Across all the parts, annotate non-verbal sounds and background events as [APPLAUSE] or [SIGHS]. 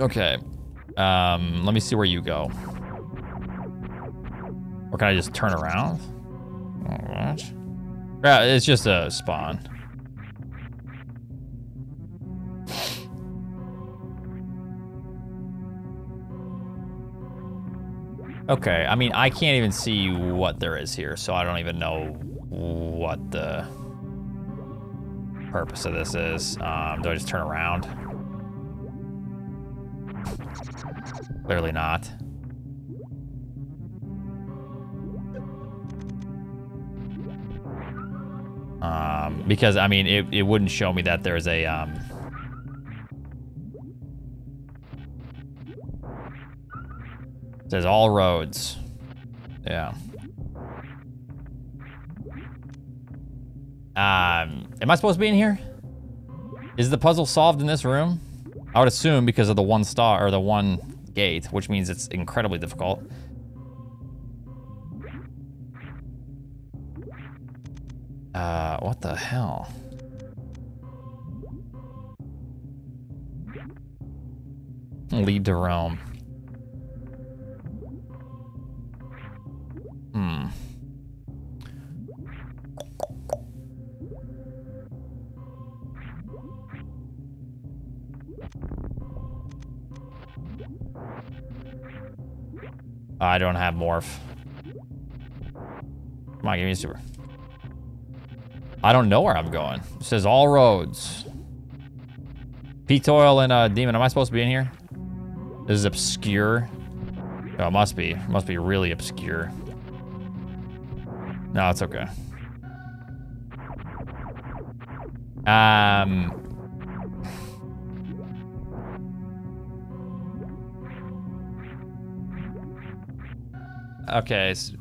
Okay. Um, let me see where you go. Or can I just turn around? What? Yeah, it's just a spawn. Okay, I mean, I can't even see what there is here, so I don't even know what the purpose of this is. Um, do I just turn around? Clearly not. Um, because, I mean, it, it wouldn't show me that there's a, um, says all roads. Yeah. Um, am I supposed to be in here? Is the puzzle solved in this room? I would assume because of the one star or the one gate, which means it's incredibly difficult. Uh, what the hell? Lead to Rome. Hmm. I don't have morph. Come on, give me a super. I don't know where I'm going. It says all roads. P-Toil and uh, demon. Am I supposed to be in here? This is obscure. Oh, it must be. It must be really obscure. No, it's okay. Um. Okay. So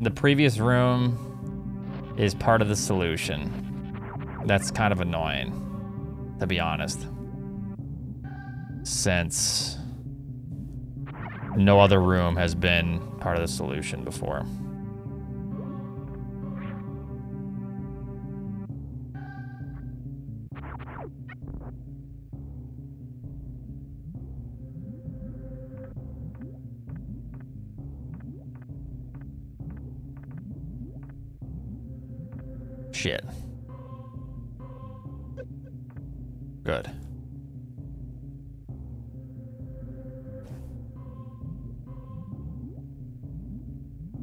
the previous room is part of the solution. That's kind of annoying, to be honest. Since no other room has been part of the solution before. Shit. Good.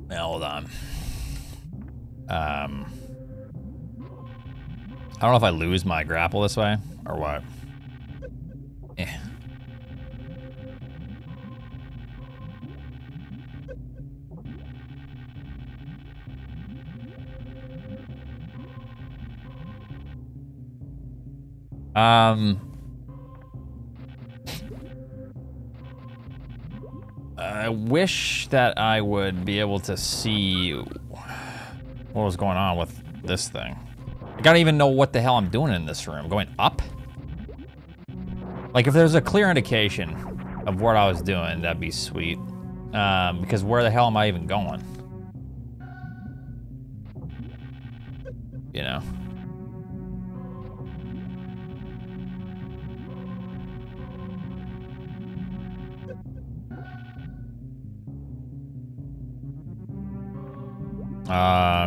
Now, hold on. Um, I don't know if I lose my grapple this way or what. Um, I wish that I would be able to see what was going on with this thing. I don't even know what the hell I'm doing in this room. Going up? Like, if there's a clear indication of what I was doing, that'd be sweet. Um, because where the hell am I even going?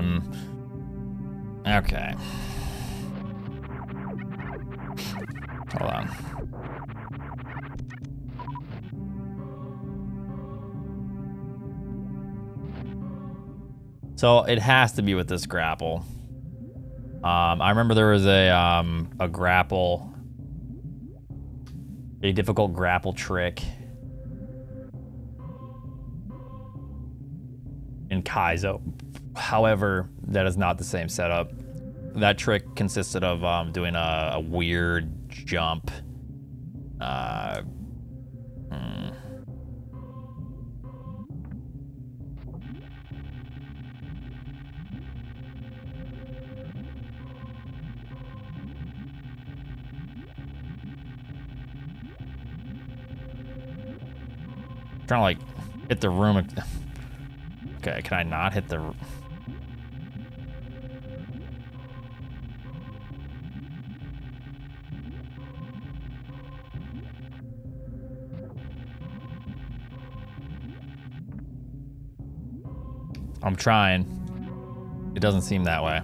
Um. Okay. Hold on. So it has to be with this grapple. Um, I remember there was a um, a grapple, a difficult grapple trick in Kaizo. However, that is not the same setup. That trick consisted of um, doing a, a, weird jump. Uh, hmm. Trying to like hit the room. [LAUGHS] Okay, can I not hit the... I'm trying. It doesn't seem that way.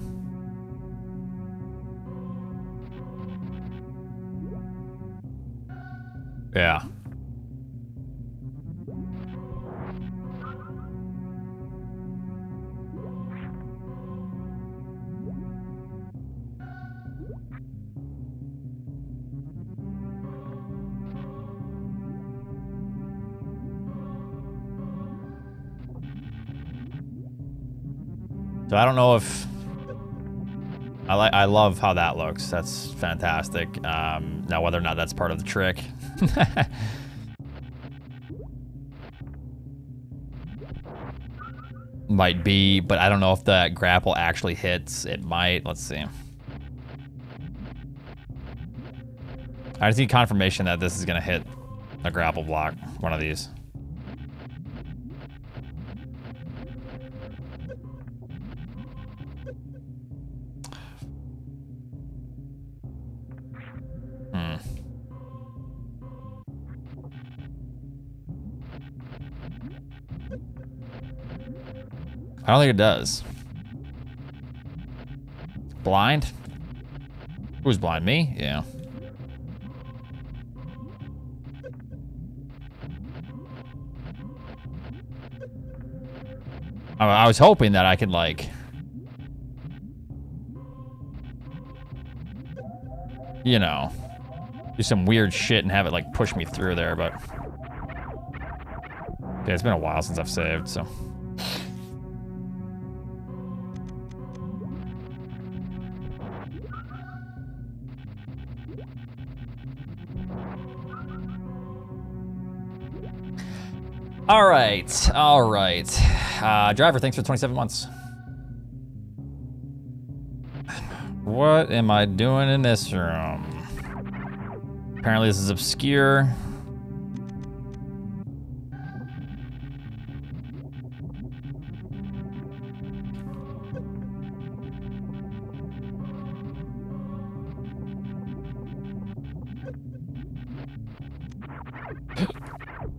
Yeah. Know if I like. I love how that looks. That's fantastic. Um, now whether or not that's part of the trick. [LAUGHS] might be, but I don't know if that grapple actually hits. It might. Let's see. I just need confirmation that this is going to hit a grapple block, one of these. I don't think it does. Blind? Who's blind? Me? Yeah. I was hoping that I could, like... You know... Do some weird shit and have it, like, push me through there, but... Okay, it's been a while since I've saved, so... All right, all right. Uh, driver, thanks for 27 months. What am I doing in this room? Apparently this is obscure.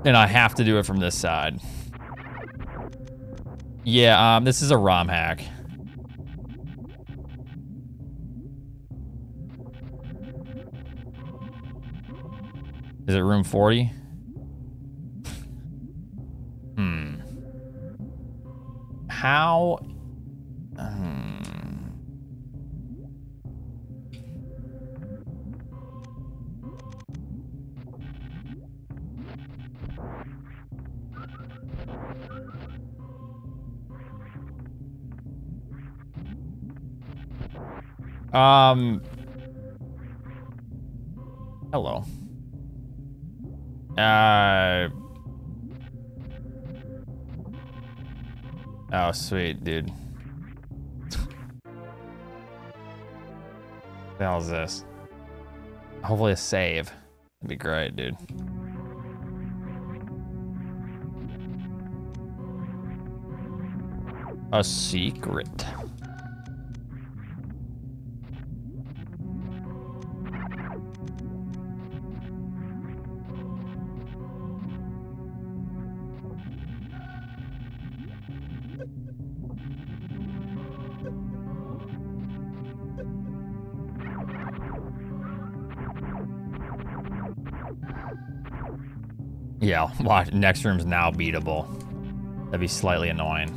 And I have to do it from this side. Yeah, um, this is a ROM hack. Is it room 40? Hmm. How Um. Hello. Uh. Oh, sweet, dude. the hell is this? Hopefully a save. That'd be great, dude. A secret. Yeah, watch. Next room's now beatable. That'd be slightly annoying.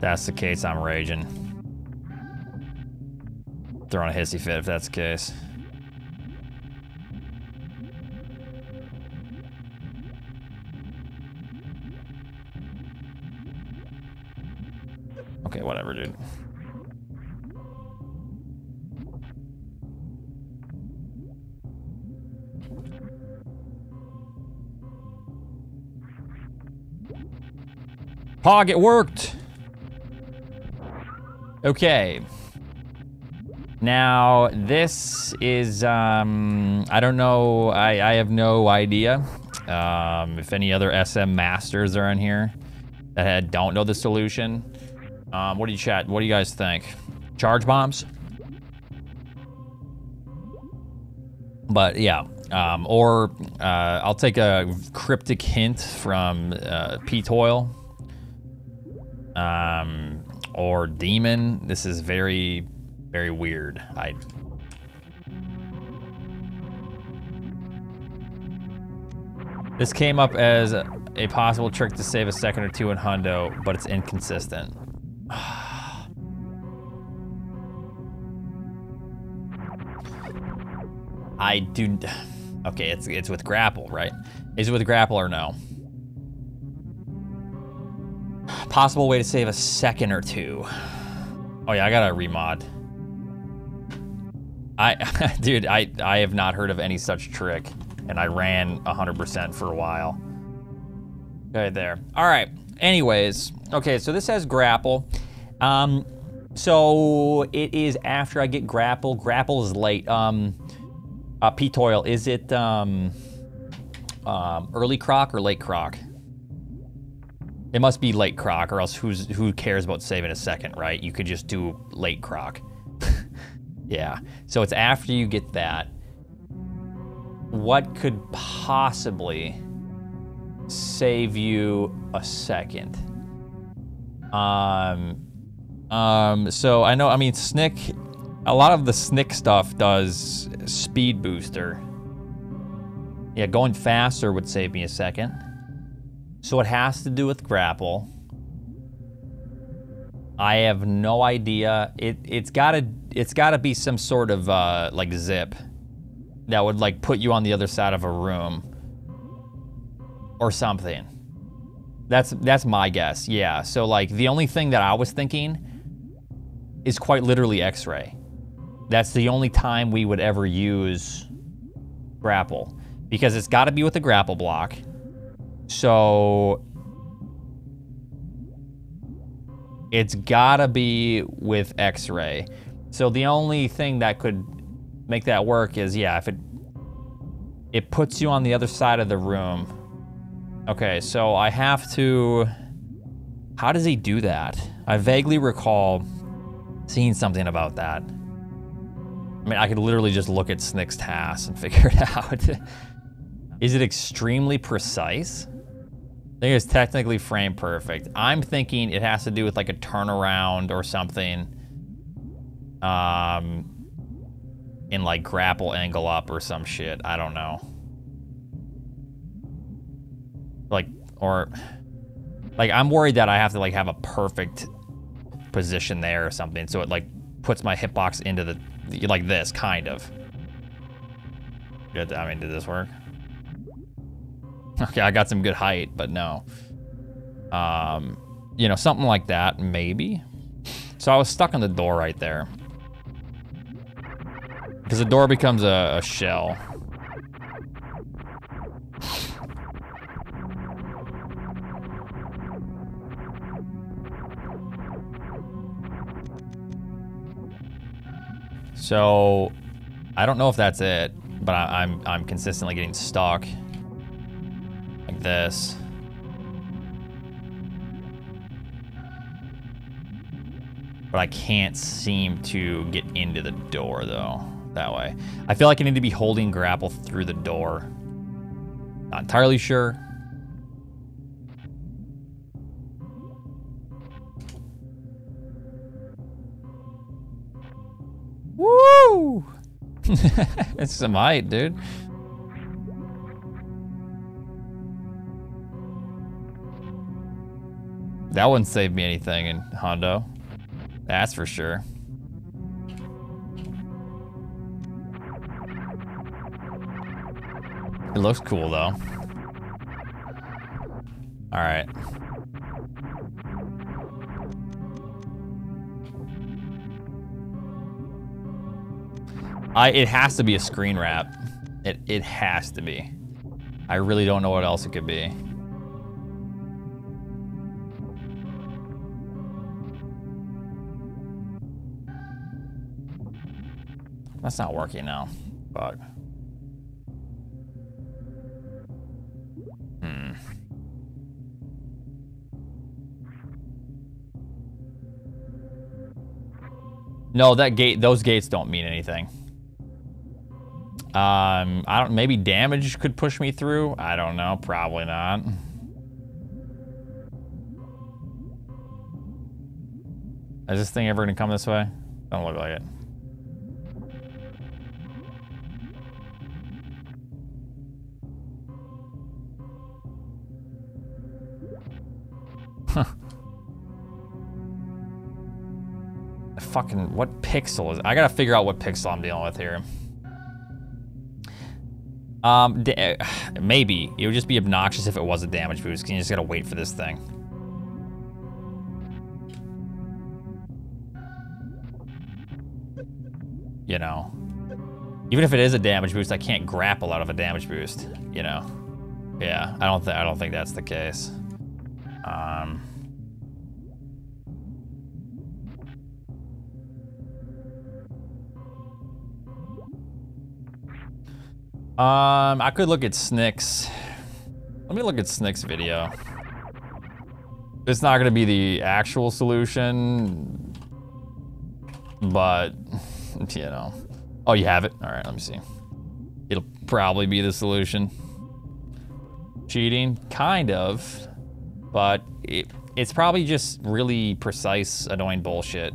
that's the case, I'm raging. Throwing a hissy fit if that's the case. Hog, it worked. Okay. Now, this is, um, I don't know, I, I have no idea um, if any other SM masters are in here that don't know the solution. Um, what do you chat? What do you guys think? Charge bombs? But yeah, um, or uh, I'll take a cryptic hint from uh, P-Toil. Um, or Demon. This is very, very weird. I This came up as a possible trick to save a second or two in Hundo, but it's inconsistent. [SIGHS] I do. [SIGHS] Okay, it's it's with grapple, right? Is it with grapple or no? Possible way to save a second or two. Oh yeah, I gotta remod. I, [LAUGHS] dude, I I have not heard of any such trick, and I ran 100% for a while. Right there. All right. Anyways, okay, so this has grapple. Um, so it is after I get grapple. Grapple is late. Um, uh, P-Toil, is it um, um, early croc or late croc? It must be late croc, or else who's who cares about saving a second, right? You could just do late croc. [LAUGHS] yeah. So it's after you get that. What could possibly save you a second? Um. Um. So I know. I mean, Sniq a lot of the Sniq stuff does speed booster. Yeah, going faster would save me a second. So it has to do with grapple. I have no idea. It it's gotta it's gotta be some sort of uh, like zip that would like put you on the other side of a room or something. That's that's my guess. Yeah. So like the only thing that I was thinking is quite literally X-ray. That's the only time we would ever use grapple because it's got to be with a grapple block. So it's got to be with x-ray. So the only thing that could make that work is yeah, if it it puts you on the other side of the room. Okay, so I have to How does he do that? I vaguely recall seeing something about that. I mean, I could literally just look at Sniq's TAS and [LAUGHS] figure it out. Is it extremely precise? I think it's technically frame perfect. I'm thinking it has to do with like a turnaround or something. Um, in like grapple angle up or some shit. I don't know. Like, or, like I'm worried that I have to like have a perfect position there or something. So it like puts my hitbox into the like this, kind of. I mean, did this work? [LAUGHS] Okay, I got some good height, but no. Um, you know, something like that, maybe. So I was stuck on the door right there. Because the door becomes a, a shell. So I don't know if that's it, but I, I'm, I'm consistently getting stuck this. But I can't seem to get into the door though, that way. I feel like I need to be holding grapple through the door. Not entirely sure. Woo! it's some height, dude. That wouldn't save me anything in Hundo. That's for sure. It looks cool though. All right. I, it has to be a screen wrap. It, it has to be. I really don't know what else it could be. That's not working now. Bug. Hmm. No, that gate, those gates don't mean anything. Um, I don't. Maybe damage could push me through. I don't know. Probably not. Is this thing ever gonna come this way? Don't look like it. Fucking, what pixel is, I gotta figure out what pixel I'm dealing with here. Um, [SIGHS] maybe. It would just be obnoxious if it was a damage boost, you just gotta wait for this thing. You know. Even if it is a damage boost, I can't grapple out of a damage boost, you know. Yeah, I don't I don't think that's the case. Um Um, I could look at Sniq's. Let me look at Sniq's video. It's not gonna be the actual solution, but, you know. Oh, you have it? All right, let me see. It'll probably be the solution. Cheating? Kind of, but it, it's probably just really precise, annoying bullshit.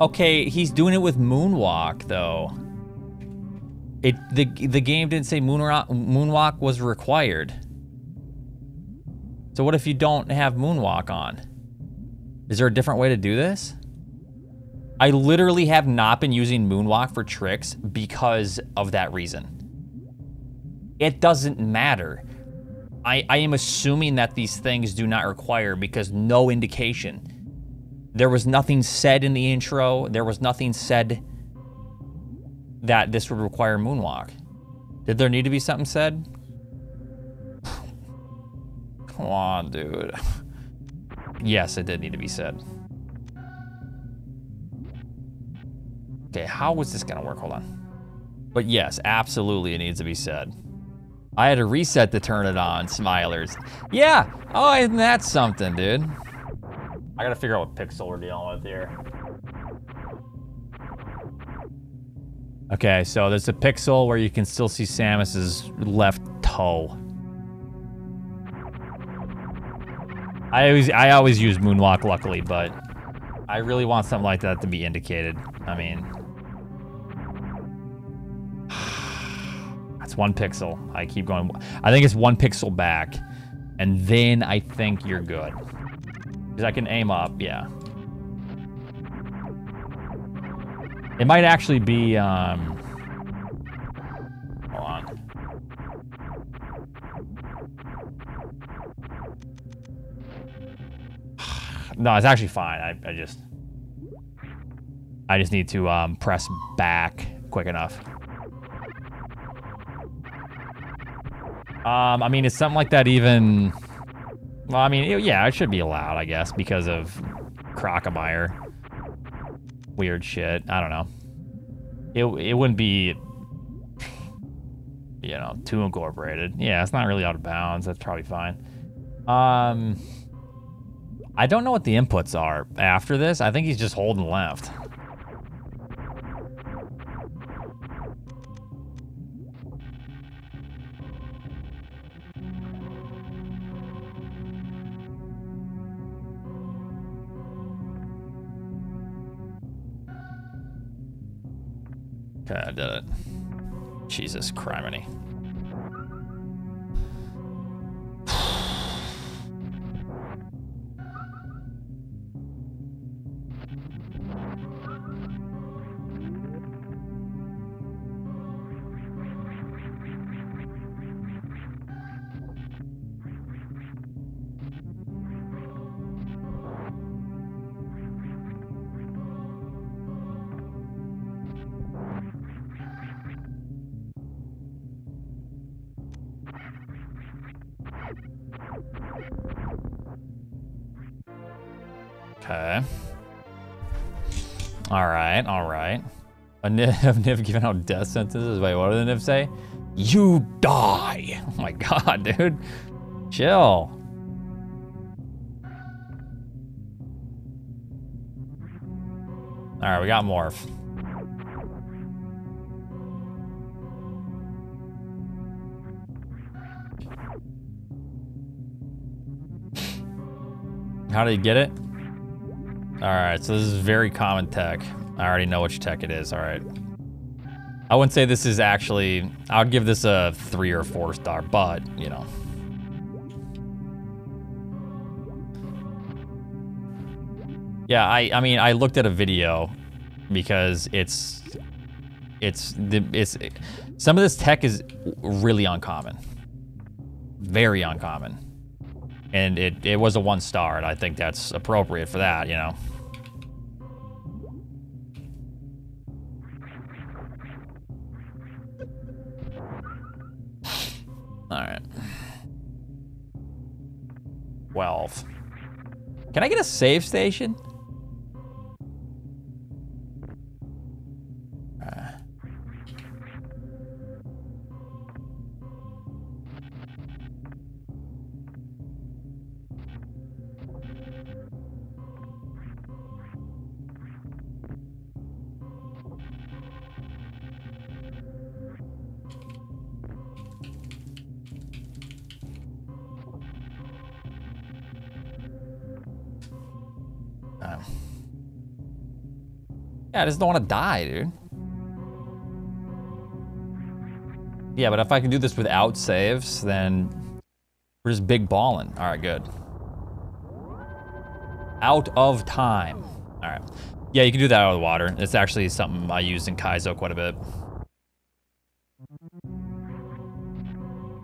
Okay, he's doing it with Moonwalk, though. It the the game didn't say moonwalk, moonwalk was required. So what if you don't have Moonwalk on? Is there a different way to do this? I literally have not been using Moonwalk for tricks because of that reason. It doesn't matter. I, I am assuming that these things do not require because no indication. There was nothing said in the intro. There was nothing said that this would require moonwalk. Did there need to be something said? [SIGHS] Come on, dude. [LAUGHS] Yes, it did need to be said. Okay, how was this gonna work? Hold on. But yes, absolutely it needs to be said. I had to reset to turn it on, Smilers. Yeah, oh, isn't that something, dude? I gotta figure out what pixel we're dealing with here. Okay, so there's a pixel where you can still see Samus's left toe. I always I always use moonwalk luckily, but I really want something like that to be indicated. I mean [SIGHS] That's one pixel. I keep going I think it's one pixel back. And then I think you're good. Because I can aim up, yeah. It might actually be, um... Hold on. [SIGHS] no, it's actually fine. I, I just... I just need to um, press back quick enough. Um, I mean, is something like that even... Well, I mean, it, yeah, it should be allowed, I guess, because of Crocomire. Weird shit. I don't know. It, it wouldn't be, you know, too incorporated. Yeah, it's not really out of bounds. That's probably fine. Um, I don't know what the inputs are after this. I think he's just holding left. Okay, I did it. Jesus criminy. All right, all right. A Niv, [LAUGHS] have Niv given out death sentences? Wait, what did the Niv say? You die. [LAUGHS] Oh my God, dude. Chill. All right, we got Morph. [LAUGHS] How did he get it? All right, so this is very common tech. I already know which tech it is. All right. I wouldn't say this is actually, I would give this a three or four star, but, you know. Yeah, I, I mean, I looked at a video because it's, it's, the, it's, some of this tech is really uncommon. Very uncommon. And it, it was a one star, and I think that's appropriate for that, you know. 12. Can I get a save station? Yeah, I just don't want to die, dude. Yeah, but if I can do this without saves, then we're just big balling. All right, good. Out of time. All right. Yeah, you can do that out of the water. It's actually something I used in Kaizo quite a bit.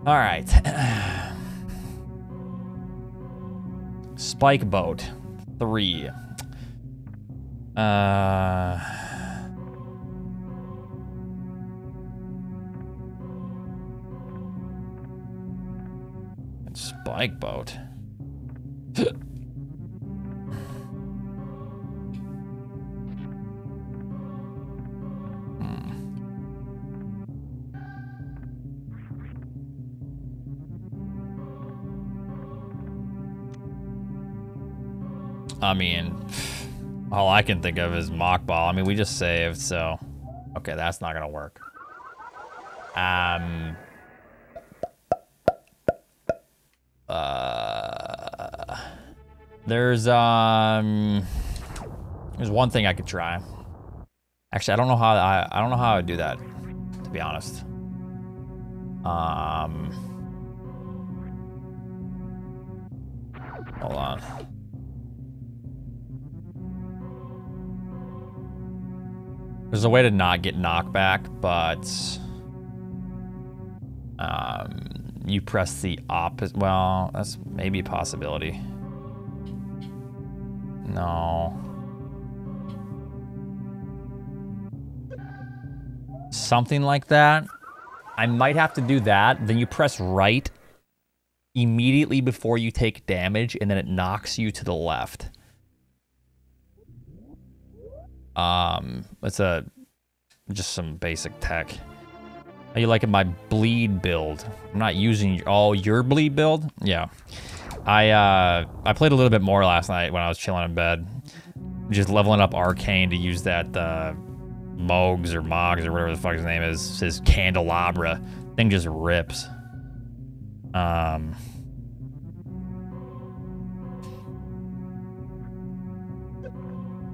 All right. [SIGHS] Spike boat. Three. Uh... Spike boat. I mean, all I can think of is mock ball. I mean, we just saved, so okay, that's not gonna work. Um. Uh. There's um. There's one thing I could try. Actually, I don't know how I I don't know how I would do that. To be honest. Um. There's a way to not get knockback, but um, you press the opposite. Well, that's maybe a possibility. No. Something like that. I might have to do that. Then you press right immediately before you take damage, and then it knocks you to the left. Um, it's a just some basic tech. How you liking my bleed build? I'm not using all your bleed build. Yeah, I uh, I played a little bit more last night when I was chilling in bed, just leveling up Arcane to use that uh, Mohg's or Mohg's or whatever the fuck his name is. His candelabra thing just rips. Um.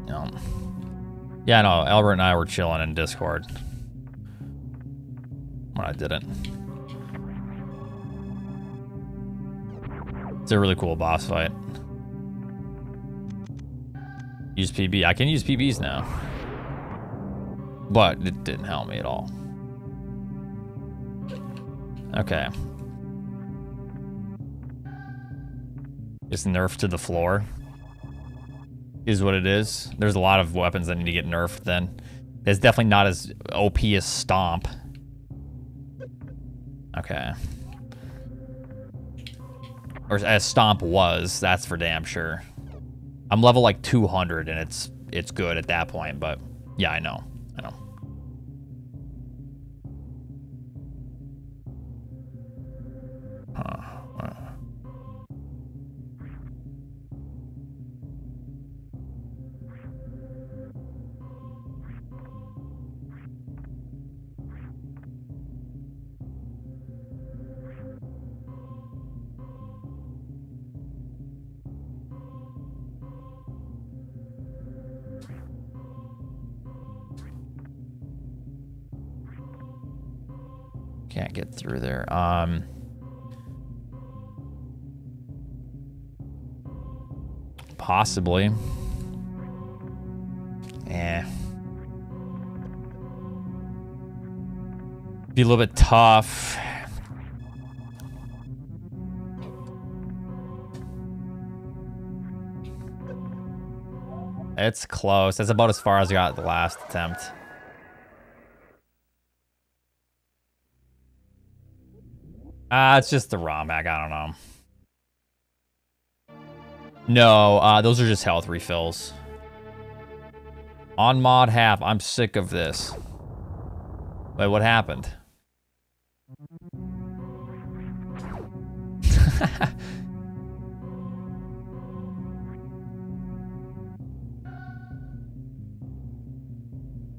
You yeah, no, Albert and I were chilling in Discord. When I didn't. It's a really cool boss fight. Use PB. I can use PBs now. But it didn't help me at all. Okay. Just nerf to the floor is what it is. There's a lot of weapons that need to get nerfed then. It's definitely not as OP as Stomp. Okay. Or as Stomp was, that's for damn sure. I'm level like 200 and it's it's good at that point, but yeah, I know. I know. Huh. Get through there. Um... Possibly. Eh. Be a little bit tough. It's close. That's about as far as I got the last attempt. Ah, uh, it's just the ROM hack. I don't know. No, uh, those are just health refills. On mod half, I'm sick of this. Wait, what happened? [LAUGHS]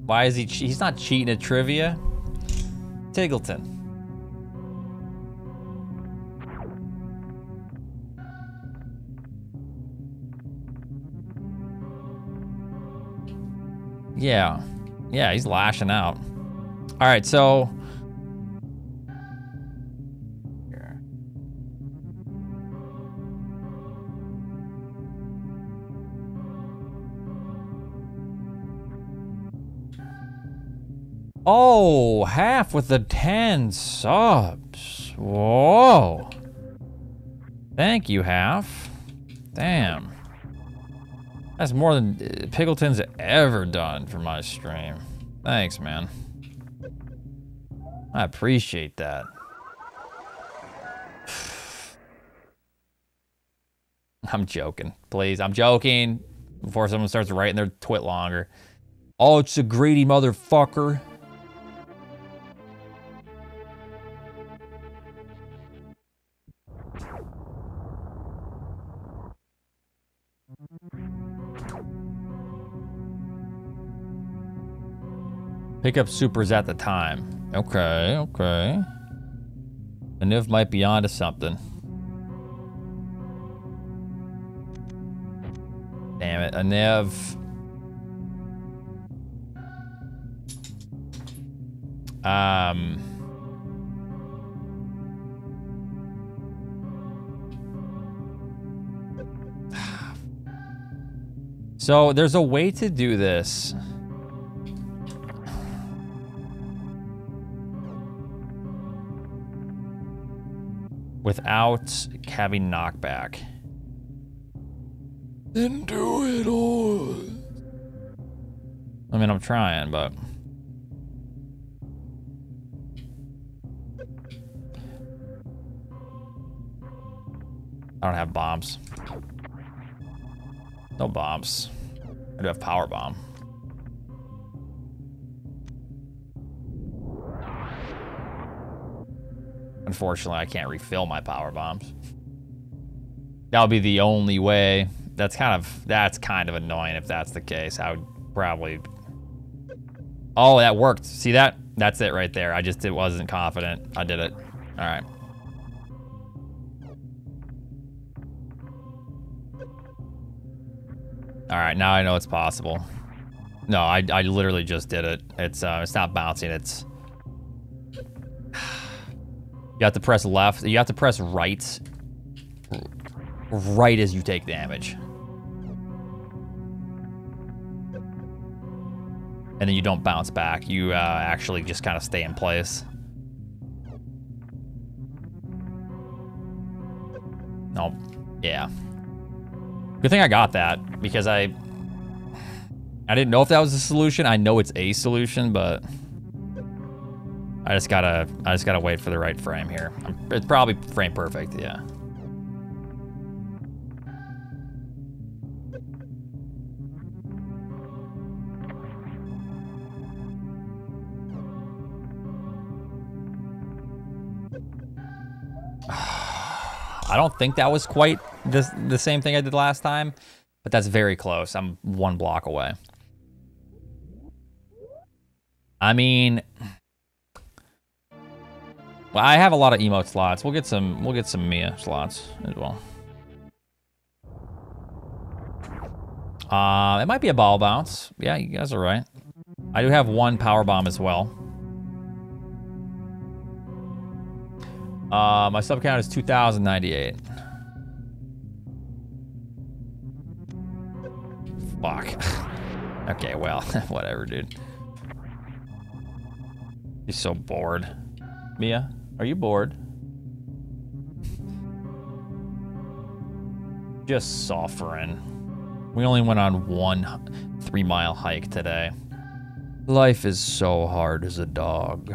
Why is he? He's not cheating at trivia. Tiggleton. Yeah. Yeah, he's lashing out. All right, so Oh, half with the 10 subs. Whoa. Thank you, half. Damn. That's more than uh, Pickleton's ever done for my stream. Thanks, man. I appreciate that. [SIGHS] I'm joking. Please, I'm joking. Before someone starts writing their TwitLonger. Oh, it's a greedy motherfucker. Pick up supers at the time. Okay, okay. The Niv might be onto something. Damn it, a Niv. Um... [SIGHS] So there's a way to do this. Without having knockback. Then do it all. I mean, I'm trying, but... I don't have bombs. No bombs. I do have power bomb. Unfortunately, I can't refill my power bombs. That'll be the only way. That's kind of that's kind of annoying if that's the case. I would probably. Oh, that worked. See that? That's it right there. I just it wasn't confident. I did it. All right. All right, now I know it's possible. No, I, I literally just did it. It's uh, it's not bouncing. It's you have to press left. You have to press right. Right as you take damage. And then you don't bounce back. You uh, actually just kind of stay in place. Nope. Yeah. Good thing I got that because I I didn't know if that was a solution. I know it's a solution, but I just gotta, I just gotta wait for the right frame here. It's probably frame perfect, yeah. [SIGHS] I don't think that was quite the, the same thing I did last time, but that's very close. I'm one block away. I mean, well, I have a lot of emote slots. We'll get some we'll get some Mia slots as well. Uh, it might be a ball bounce. Yeah, you guys are right. I do have one power bomb as well. Uh, my sub count is 2,098. Fuck. [LAUGHS] okay, well, [LAUGHS] whatever, dude. He's so bored. Mia, are you bored? Just suffering. We only went on one three mile hike today. Life is so hard as a dog.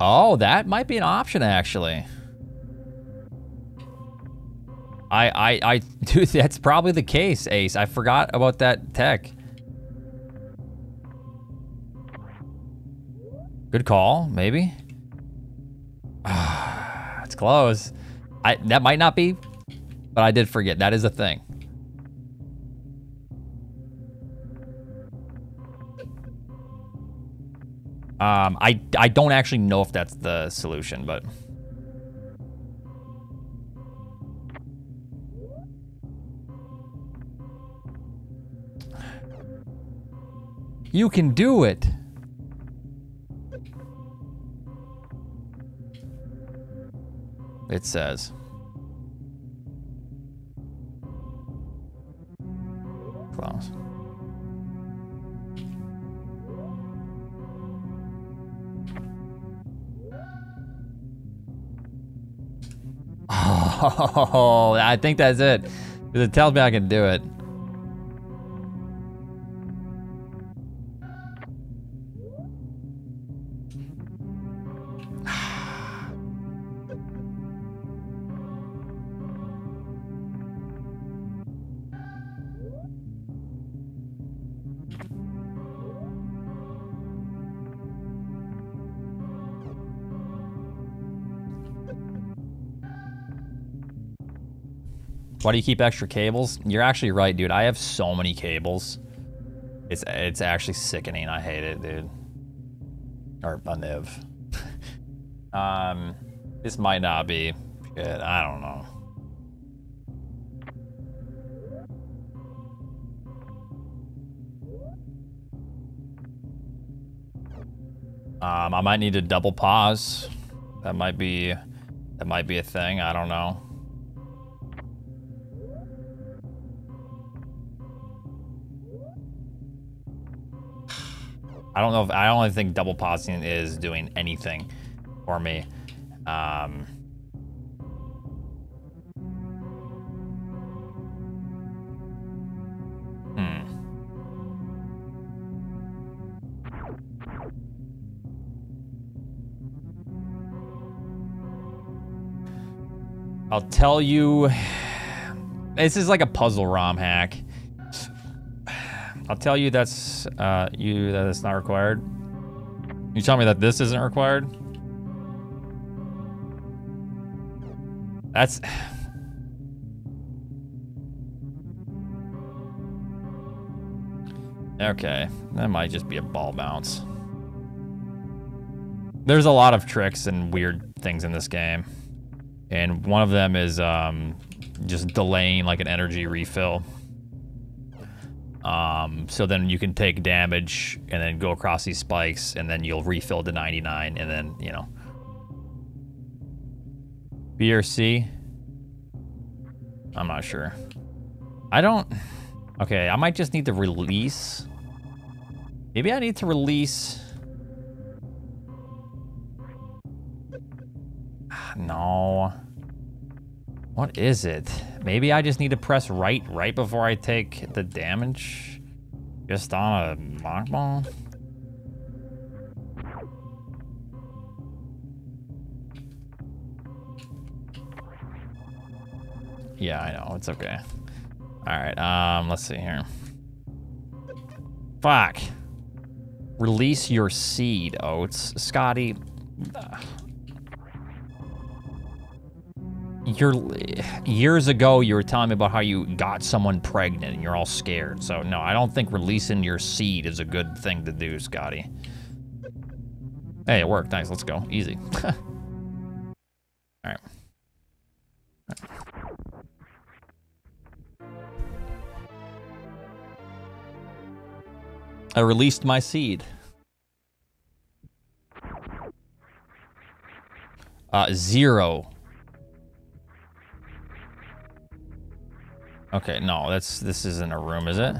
Oh, that might be an option, actually. I, I, I, [LAUGHS] dude, that's probably the case, Ace. I forgot about that tech. Good call, maybe. [SIGHS] it's close. I that might not be, but I did forget. That is a thing. Um, I I don't actually know if that's the solution, but. You can do it. It says. Oh, [LAUGHS] I think that's it. Because it tells me I can do it. Why do you keep extra cables? You're actually right, dude. I have so many cables. It's it's actually sickening. I hate it, dude. Or a niv. [LAUGHS] um, this might not be good. I don't know. Um, I might need to double pause. That might be, that might be a thing. I don't know. I don't know if I don't think double pausing is doing anything for me. Um, hmm. I'll tell you, [SIGHS] this is like a puzzle ROM hack. I'll tell you that's uh, you that it's not required. You tell me that this isn't required. That's [SIGHS] okay. That might just be a ball bounce. There's a lot of tricks and weird things in this game, and one of them is um, just delaying like an energy refill. Um, so then you can take damage and then go across these spikes, and then you'll refill to 99, and then, you know. B or C? I'm not sure. I don't... Okay, I might just need to release. Maybe I need to release... [SIGHS] No. What is it? Maybe I just need to press right right before I take the damage? Just on a mock ball? Yeah, I know. It's okay. Alright, um, let's see here. Fuck. Release your seed, Oats. Scotty you're years ago you were telling me about how you got someone pregnant and you're all scared. So no, I don't think releasing your seed is a good thing to do, Scotty. Hey, it worked. Nice. Let's go. Easy. [LAUGHS] All right. I released my seed. Uh, zero. Okay, no, that's this isn't a room, is it?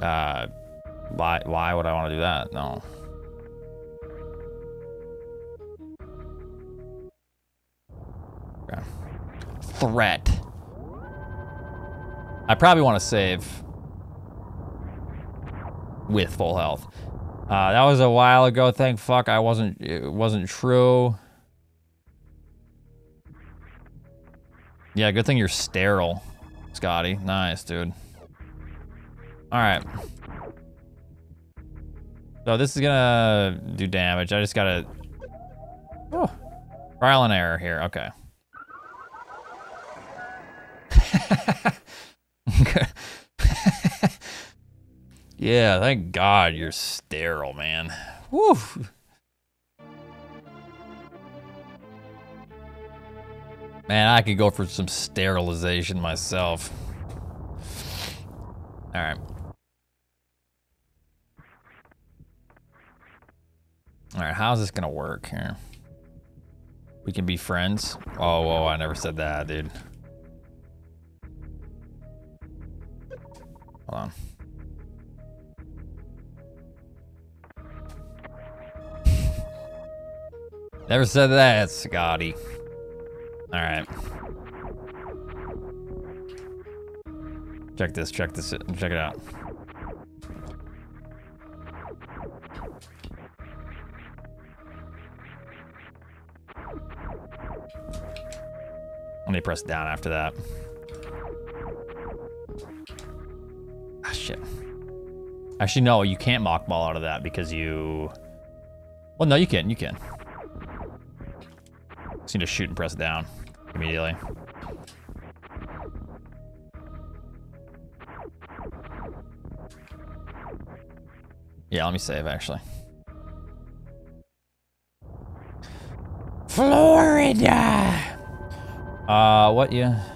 Uh, why, why would I want to do that? No. Okay. Threat. I probably want to save with full health. Uh, that was a while ago. Thank fuck I wasn't. It wasn't true. Yeah, good thing you're sterile, Scotty. Nice, dude. All right. So this is gonna do damage. I just gotta. Oh, trial and error here. Okay. [LAUGHS] [LAUGHS] yeah, thank God you're sterile, man. Woo. Man, I could go for some sterilization myself. All right. All right, how's this gonna work here? We can be friends. Oh, whoa, I never said that, dude. Hold on. Never said that, Scotty. All right. Check this, check this, check it out. Let me press down after that. Shit. Actually, no, you can't mock ball out of that because you... Well, no, you can, you can. Just need to shoot and press down immediately. Yeah, let me save, actually. Florida! Uh, what, yeah?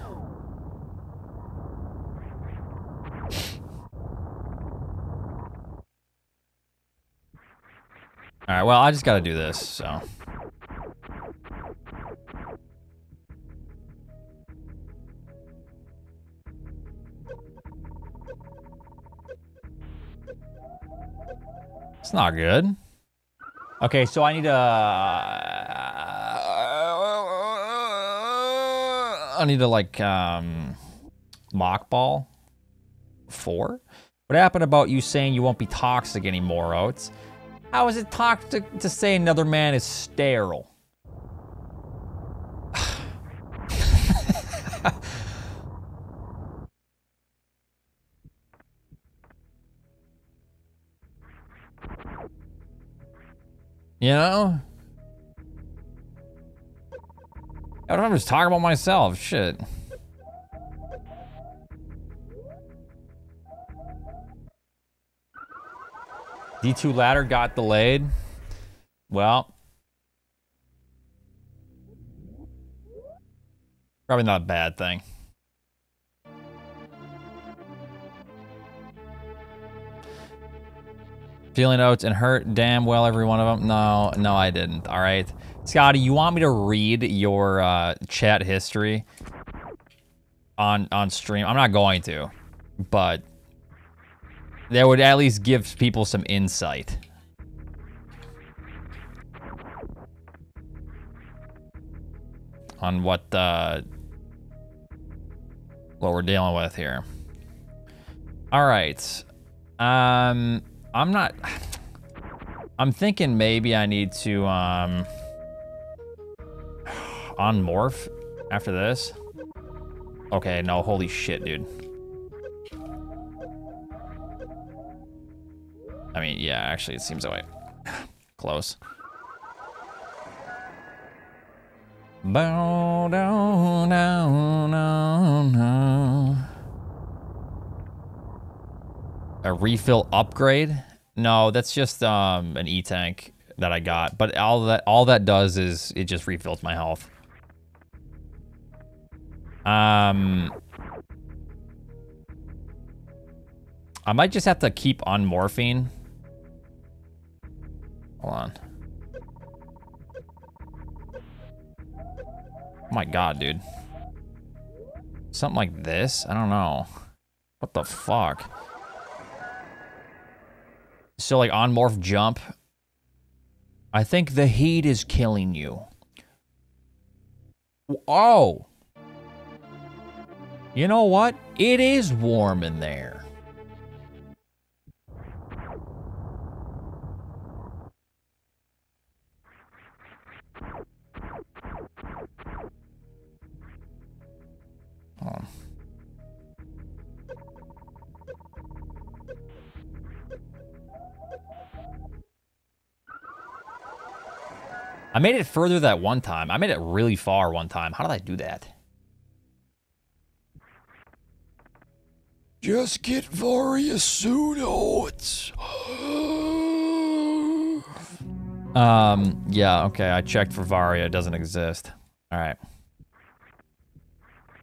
Alright, well, I just gotta do this, so... It's not good. Okay, so I need to... I need to, like, um... Mock ball? Four? What happened about you saying you won't be toxic anymore, Oats? How is it toxic to say another man is sterile? [LAUGHS] You know? I don't know i just talking about myself. Shit. D2 ladder got delayed. Well. Probably not a bad thing. Feeling oats and hurt damn well every one of them. No, no, I didn't. All right. Scotty, you want me to read your uh, chat history on on stream? I'm not going to, but that would at least give people some insight. On what uh, what we're dealing with here. All right. Um, I'm not. I'm thinking maybe I need to um unmorph after this. Okay, no, holy shit, dude. I mean, yeah, actually, it seems that way. Close. Bow down, down, down, down. A refill upgrade? No, that's just um, an E-tank that I got. But all that all that does is it just refills my health. Um, I might just have to keep on morphine. Hold on. Oh my god, dude. Something like this? I don't know. What the fuck? So like unmorph jump. I think the heat is killing you. Oh. You know what? It is warm in there. I made it further that one time. I made it really far one time. How did I do that? Just get Varia notes. [GASPS] um, yeah, okay. I checked for Varia. It doesn't exist. All right.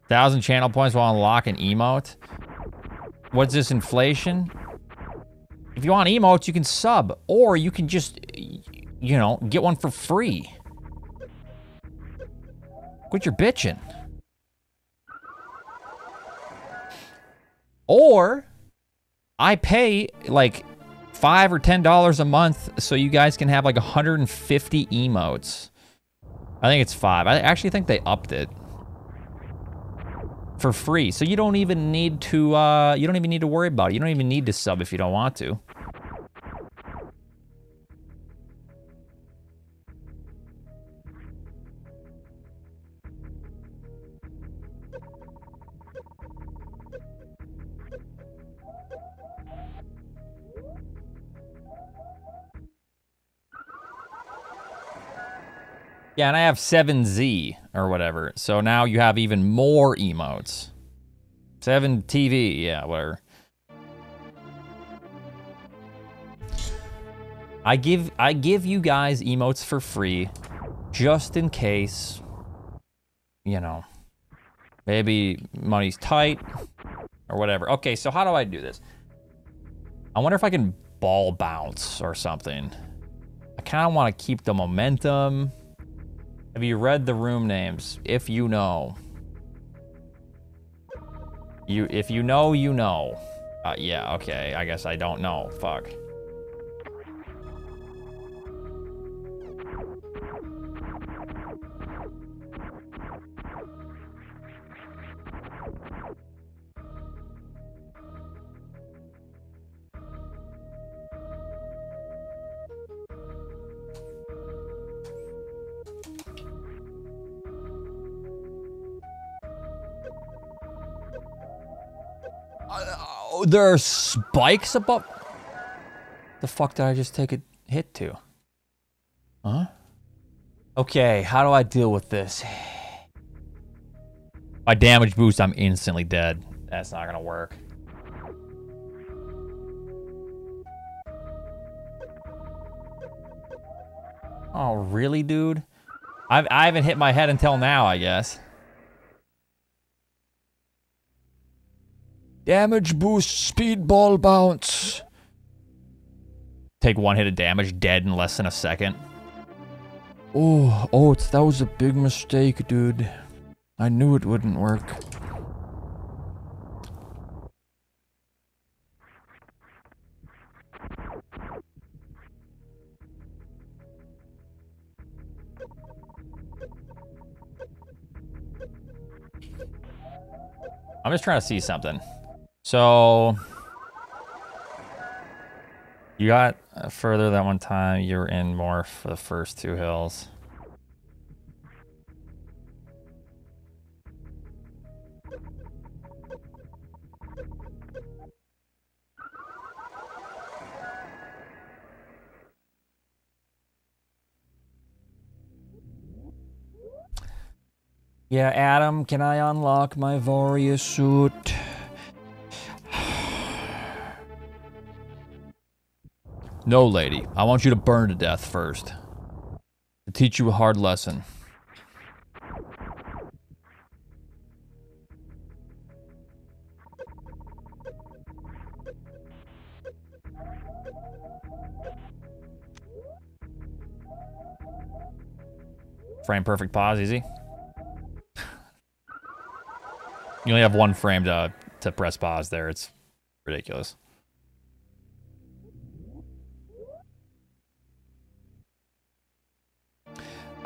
Thousand channel points will unlock an emote. What's this inflation? If you want emotes, you can sub, or you can just, you know, get one for free. Quit your bitching. Or I pay like five or ten dollars a month so you guys can have like 150 emotes. I think it's five. I actually think they upped it for free. So you don't even need to uh, you don't even need to worry about it. You don't even need to sub if you don't want to. Yeah, and I have 7Z or whatever. So now you have even more emotes. 7 TV, yeah, whatever. I give I give you guys emotes for free just in case you know maybe money's tight or whatever. Okay, so how do I do this? I wonder if I can ball bounce or something. I kind of want to keep the momentum. Have you read the room names? If you know. You, if you know, you know. Uh, yeah, okay. I guess I don't know. Fuck. There are spikes above. The fuck did I just take a hit to? Huh? Okay, how do I deal with this? My damage boost, I'm instantly dead. That's not gonna work. Oh, really, dude? I've, I haven't hit my head until now, I guess. Damage boost, speed ball bounce. Take one hit of damage, dead in less than a second. Oh, oh, that was a big mistake, dude. I knew it wouldn't work. I'm just trying to see something. So you got uh, further that one time. You were in more for the first two hills. Yeah, Adam, can I unlock my Varia suit? No, lady. I want you to burn to death first. To teach you a hard lesson. Frame perfect pause, easy. You only have one frame to to press pause there. It's ridiculous.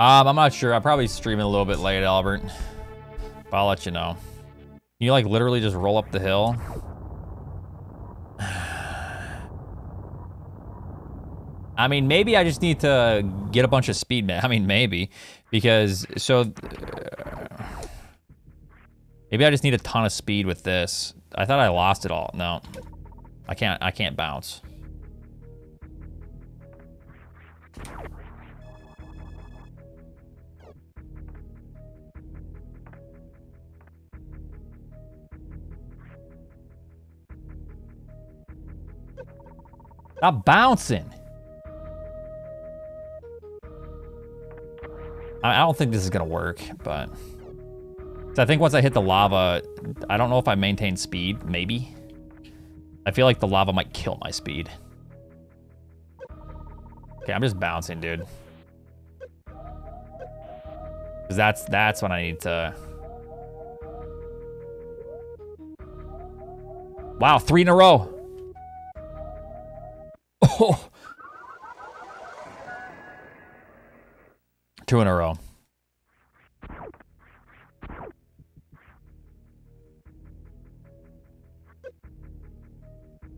Um, I'm not sure. I'm probably streaming a little bit late, Albert. But I'll let you know. You like literally just roll up the hill. [SIGHS] I mean, maybe I just need to get a bunch of speed. man. I mean, maybe because so uh, maybe I just need a ton of speed with this. I thought I lost it all. No, I can't. I can't bounce. Stop bouncing. I don't think this is gonna work, but so I think once I hit the lava, I don't know if I maintain speed. Maybe. I feel like the lava might kill my speed. Okay, I'm just bouncing, dude. Cause that's that's when I need to. Wow, three in a row. [LAUGHS] Two in a row.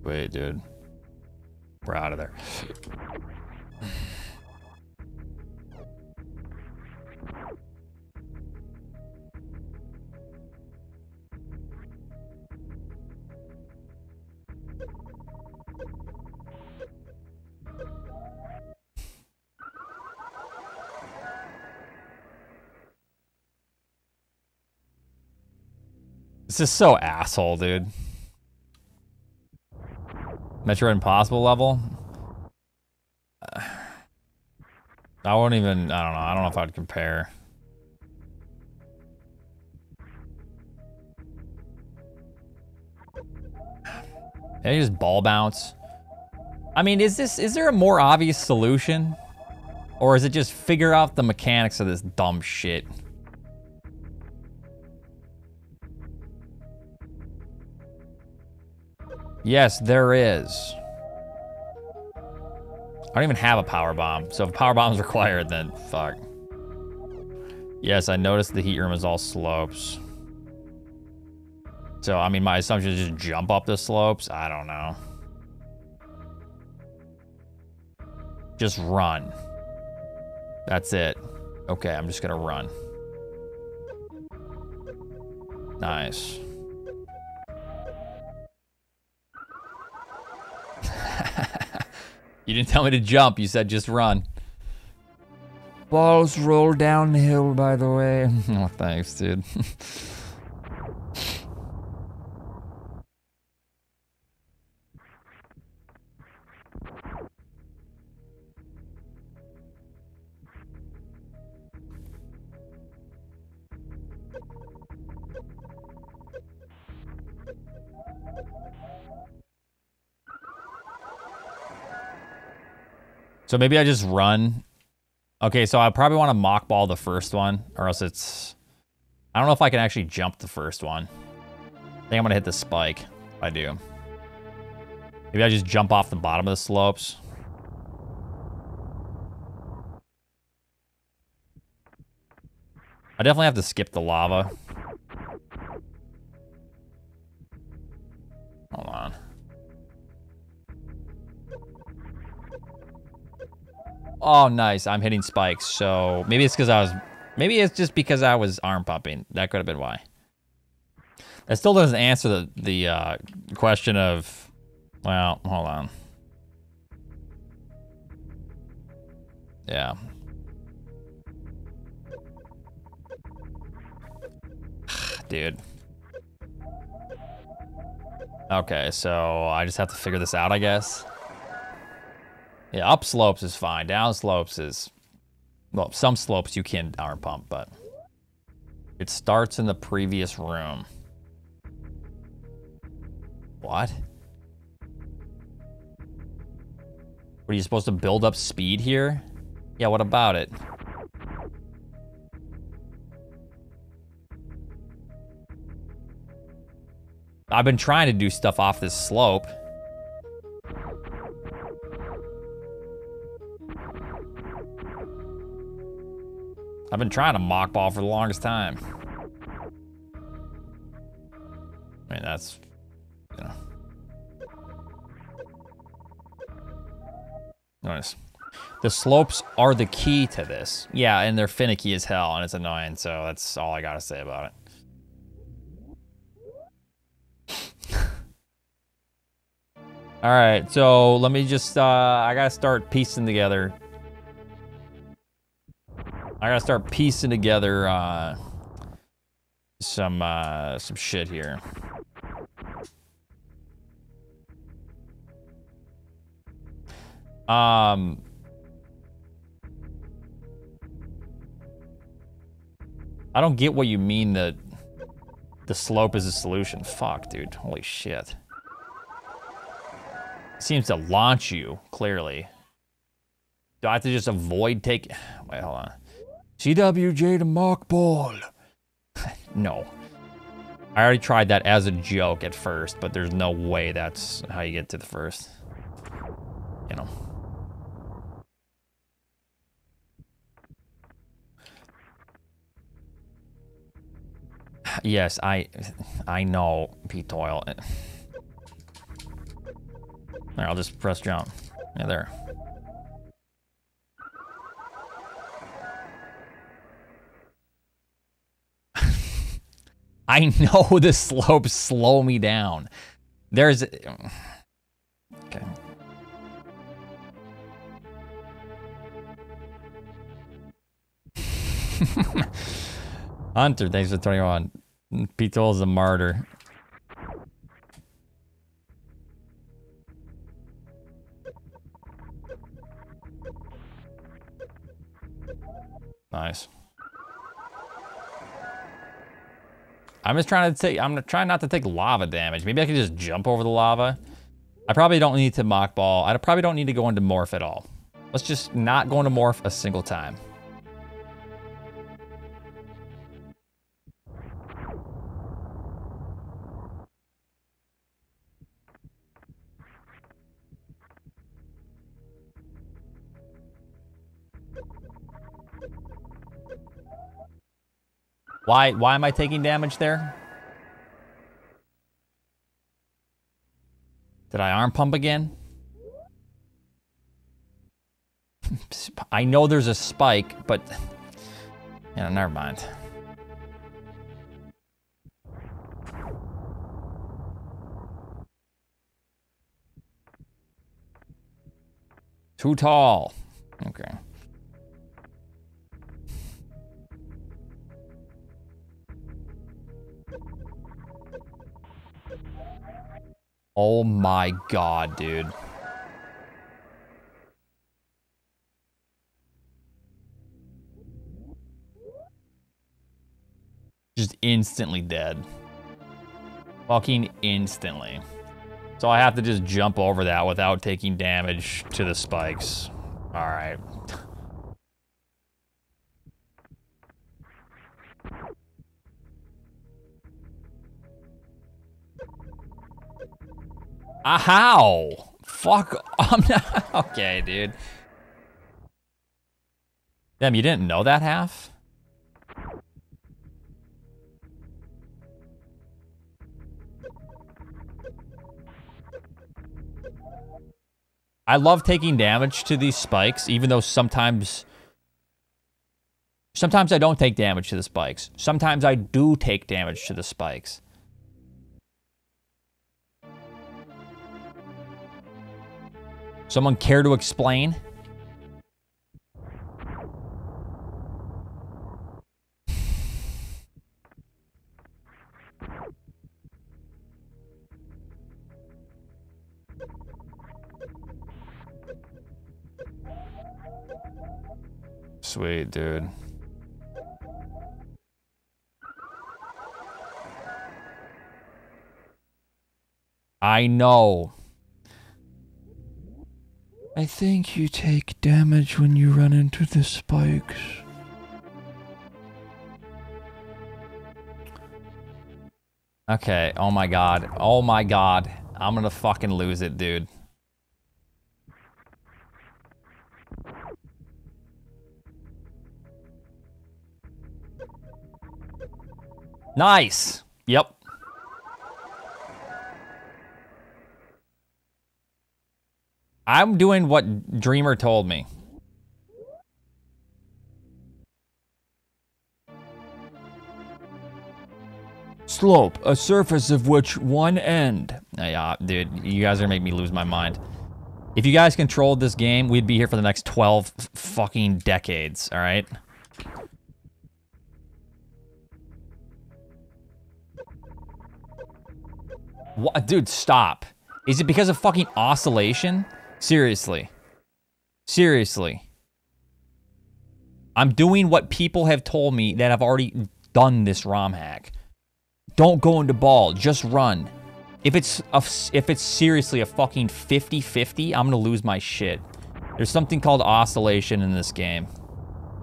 Wait, dude. We're out of there. This is so asshole, dude. Metroid Impossible level? [SIGHS] I won't even, I don't know. I don't know if I'd compare. Maybe just ball bounce. I mean, is this, is there a more obvious solution? Or is it just figure out the mechanics of this dumb shit? Yes, there is. I don't even have a power bomb, so if power bomb is [LAUGHS] required, then fuck. Yes, I noticed the heat room is all slopes. So, I mean, my assumption is just jump up the slopes. I don't know. Just run. That's it. Okay, I'm just gonna run. Nice. You didn't tell me to jump. You said just run. Balls roll downhill, by the way. [LAUGHS] oh, thanks, dude. [LAUGHS] So maybe I just run. Okay, so I probably want to mock ball the first one, or else it's... I don't know if I can actually jump the first one. I think I'm going to hit the spike. I do. Maybe I just jump off the bottom of the slopes. I definitely have to skip the lava. Oh, nice. I'm hitting spikes. So maybe it's because I was... Maybe it's just because I was arm pumping. That could have been why. That still doesn't answer the, the uh, question of... Well, hold on. Yeah. [SIGHS] dude. Okay, so I just have to figure this out, I guess. Yeah, up slopes is fine. Down slopes is... Well, some slopes you can arm pump, but... It starts in the previous room. What? What, are you supposed to build up speed here? Yeah, what about it? I've been trying to do stuff off this slope. I've been trying to mock ball for the longest time. I mean, that's, you know. Notice. The slopes are the key to this. Yeah, and they're finicky as hell, and it's annoying, so that's all I gotta say about it. [LAUGHS] all right, so let me just, uh, I gotta start piecing together. I gotta start piecing together, uh, some, uh, some shit here. Um, I don't get what you mean that the slope is a solution. Fuck, dude. Holy shit. It seems to launch you, clearly. Do I have to just avoid take... Wait, hold on. CWJ to mock ball. [LAUGHS] no. I already tried that as a joke at first, but there's no way that's how you get to the first. You know. [SIGHS] Yes, I [SIGHS] I know, Pete. [SIGHS] There, I'll just press jump. Yeah, there. I [LAUGHS] know the slopes slow me down. There's... Okay. [LAUGHS] Hunter, thanks for 21. Pito is a martyr. Nice. I'm just trying to take, I'm trying not to take lava damage. Maybe I can just jump over the lava. I probably don't need to mock ball. I probably don't need to go into morph at all. Let's just not go into morph a single time. Why, why am I taking damage there? Did I arm pump again? [LAUGHS] I know there's a spike, but... [LAUGHS] Yeah, never mind. Too tall. Okay. Oh my god, dude. Just instantly dead. Fucking instantly. So I have to just jump over that without taking damage to the spikes. Alright. Uh, how? Fuck. I'm not. [LAUGHS] Okay, dude. Damn, you didn't know that half? I love taking damage to these spikes, even though sometimes... Sometimes I don't take damage to the spikes. Sometimes I do take damage to the spikes. Someone care to explain? Sweet, dude. I know. I think you take damage when you run into the spikes. Okay, oh my god. Oh my god. I'm gonna fucking lose it, dude. Nice. Yep. I'm doing what Dreamer told me. Slope, a surface of which one end. Yeah, uh, dude, you guys are making me lose my mind. If you guys controlled this game, we'd be here for the next 12 fucking decades, all right? What? Dude, stop. Is it because of fucking oscillation? Seriously. Seriously. I'm doing what people have told me that have already done this ROM hack. Don't go into ball, just run. If it's a, if it's seriously a fucking 50-50, I'm gonna lose my shit. There's something called oscillation in this game,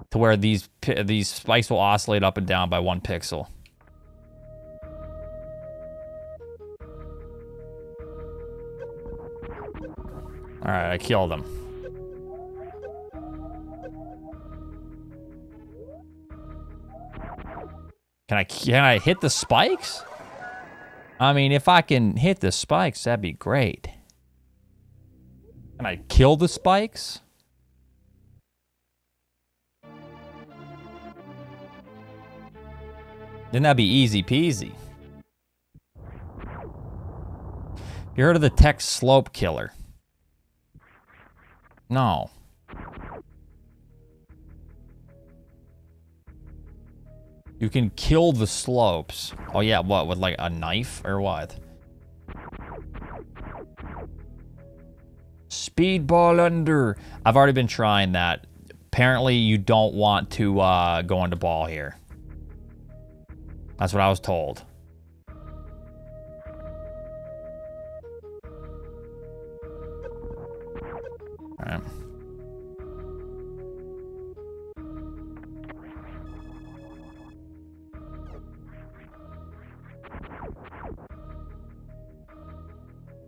to where these these spikes will oscillate up and down by one pixel. All right, I killed him. Can I can I hit the spikes? I mean, if I can hit the spikes, that'd be great. Can I kill the spikes? Then that'd be easy peasy. You heard of the Tech Slope Killer? No. You can kill the slopes. Oh yeah, what, with like a knife or what? Speedball under. I've already been trying that. Apparently you don't want to uh, go into ball here. That's what I was told. Alright.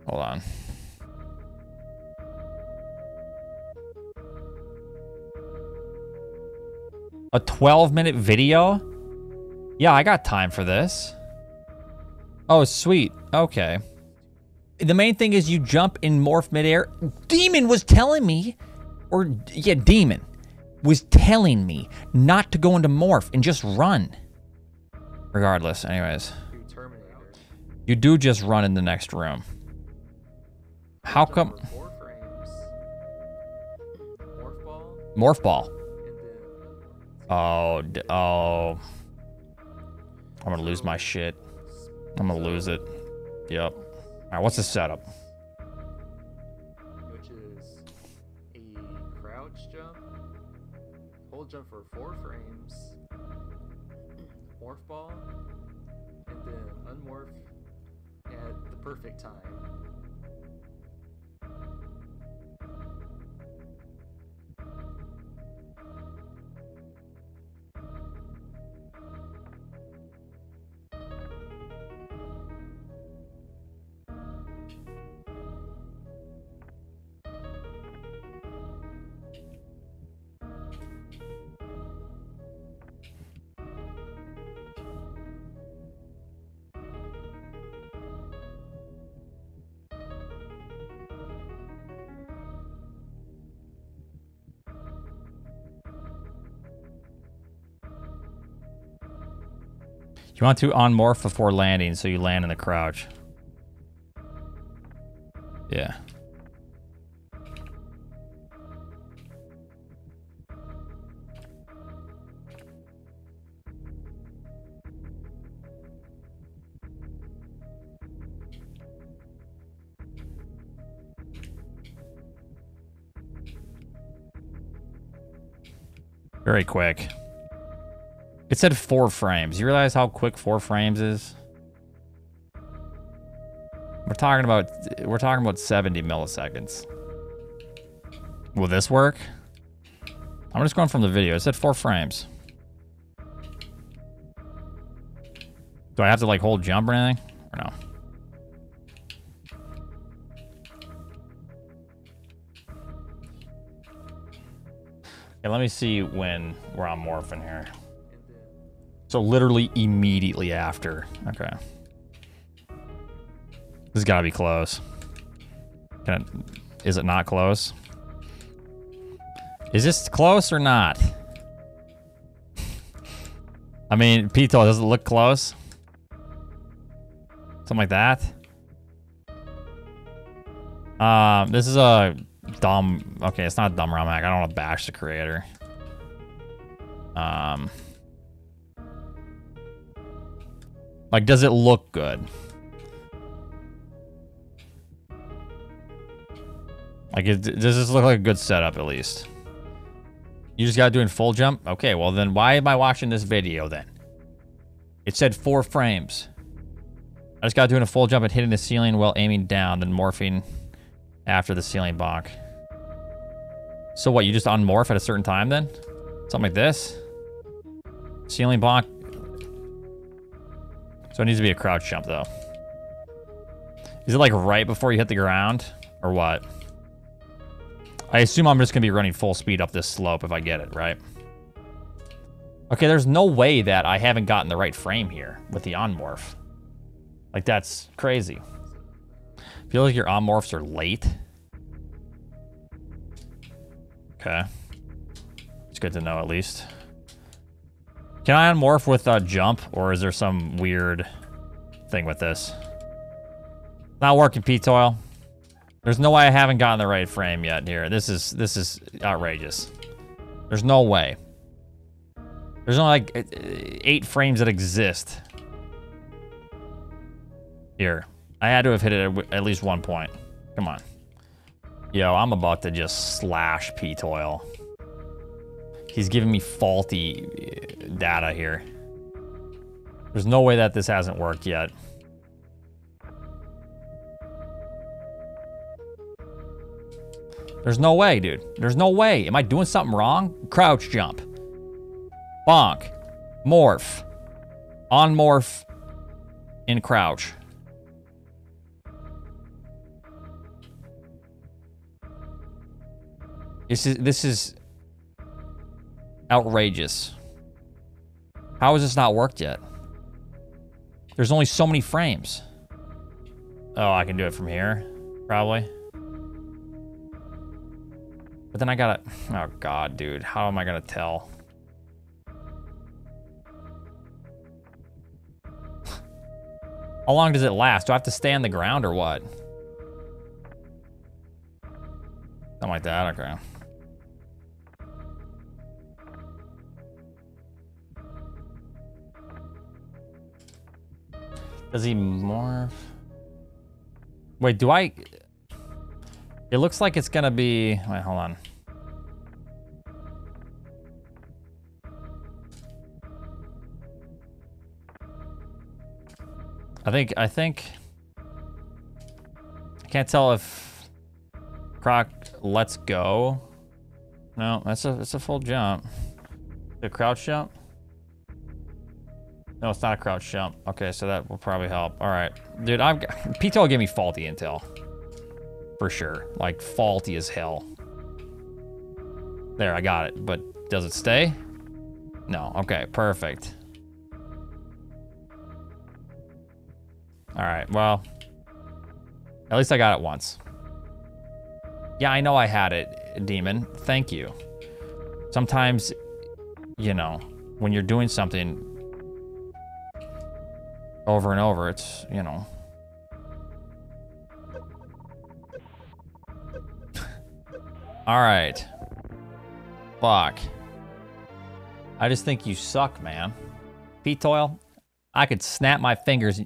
Hold on. A 12 minute video? Yeah, I got time for this. Oh, sweet. Okay. The main thing is you jump in morph midair. Demon was telling me, or yeah, Demon was telling me not to go into morph and just run. Regardless, anyways. You do just run in the next room. How come? Morph ball. Oh, oh. I'm gonna lose my shit. I'm gonna lose it. Yep. All right, what's the setup? Which is a crouch jump, hold jump for four frames, morph ball, and then unmorph at the perfect time. You want to unmorph before landing so you land in the crouch. Yeah. Very quick. It said four frames. You realize how quick four frames is? We're talking about we're talking about 70 milliseconds. Will this work? I'm just going from the video. It said four frames. Do I have to like hold jump or anything? Or no? Okay, let me see when we're unmorphin here. So literally immediately after. Okay. This has got to be close. Can it, is it not close? Is this close or not? [LAUGHS] I mean, P-Toil, does it look close? Something like that. Um, this is a dumb. Okay, it's not a dumb ROM hack. I don't want to bash the creator. Um, like, does it look good? Like, it, does this look like a good setup at least? You just got to do in full jump? Okay, well then why am I watching this video then? It said four frames. I just got to do a full jump and hitting the ceiling while aiming down, then morphing after the ceiling bonk. So what, you just unmorph at a certain time then? Something like this? Ceiling bonk. So it needs to be a crouch jump though. Is it like right before you hit the ground? Or what? I assume I'm just gonna be running full speed up this slope if I get it, right? Okay, there's no way that I haven't gotten the right frame here with the unmorph. Like, that's crazy. Feel like your unmorphs are late. Okay. It's good to know at least. Can I unmorph with a jump, or is there some weird thing with this? Not working, P-Toil. There's no way I haven't gotten the right frame yet here. This is this is outrageous. There's no way. There's only like uh, eight frames that exist. Here. I had to have hit it at least one point. Come on. Yo, I'm about to just slash P-Toil. He's giving me faulty uh, data here. There's no way that this hasn't worked yet. There's no way, dude. There's no way. Am I doing something wrong? Crouch jump. Bonk. Morph. Unmorph. In crouch. This is this is outrageous. How has this not worked yet? There's only so many frames. Oh, I can do it from here, probably. But then I gotta, oh God, dude, how am I gonna tell? [LAUGHS] How long does it last? Do I have to stay on the ground or what? Something like that, okay. Does he morph? Wait, do I... It looks like it's gonna be... Wait, hold on. I think, I think... I can't tell if Croc lets go. No, that's a, that's a full jump. The crouch jump? No, it's not a crouch jump. Okay, so that will probably help. All right. Dude, I've got... P-Toil gave me faulty intel. For sure. Like, faulty as hell. There, I got it. But does it stay? No. Okay, perfect. All right, well... At least I got it once. Yeah, I know I had it, Demon. Thank you. Sometimes, you know, when you're doing something over and over, it's, you know... [LAUGHS] All right. Fuck. I just think you suck, man. P-Toil, I could snap my fingers.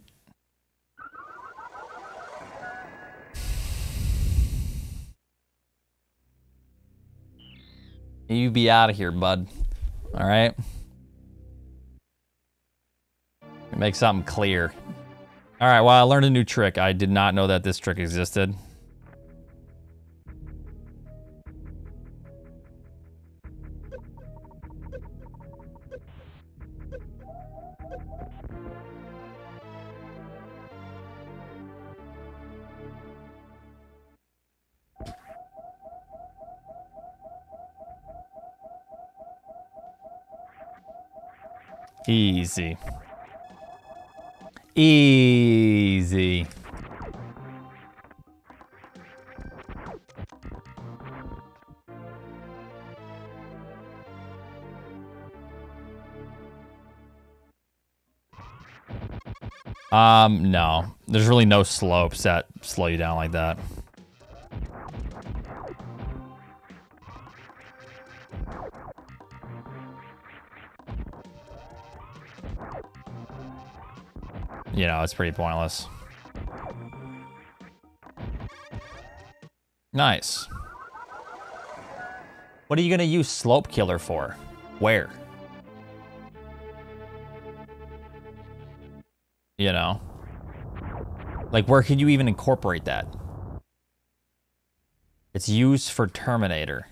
You be out of here, bud. All right. Make something clear. All right, well, I learned a new trick. I did not know that this trick existed. Easy. Easy. Um, no. There's really no slopes that slow you down like that. It's pretty pointless. Nice. What are you to use Slope Killer for? Where? You know? Like, where can you even incorporate that? It's used for Terminator.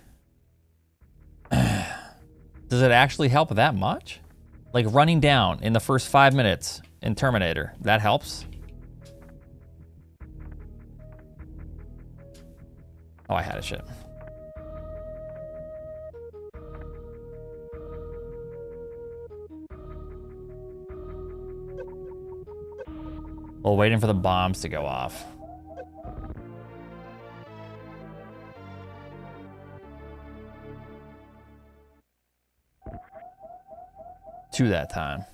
[CLEARS THROAT] Does it actually help that much? Like, running down in the first five minutes in Terminator, that helps? Oh, I had a shit. While waiting for the bombs to go off. To that time.